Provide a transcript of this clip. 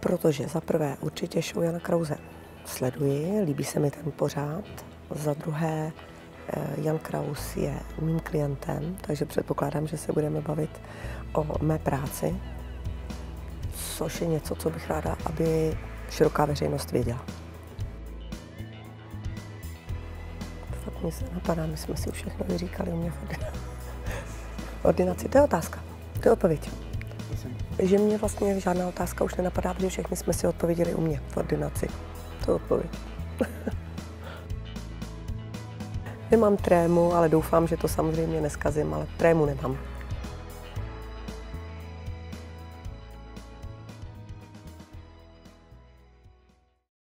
Protože za prvé určitě show Jana Krause sleduji, líbí se mi ten pořád. Za druhé eh, Jan Kraus je mým klientem, takže předpokládám, že se budeme bavit o mé práci, což je něco, co bych ráda, aby široká veřejnost věděla. Fakt mi se napadá, my jsme si už všechno vyříkali u mě v ordinaci. ordinaci. To je otázka, to je odpověď. Že mě vlastně žádná otázka už nenapadá, protože všechny jsme si odpověděli u mě v ordinaci. To odpověď. Nemám trému, ale doufám, že to samozřejmě neskazím, ale trému nemám.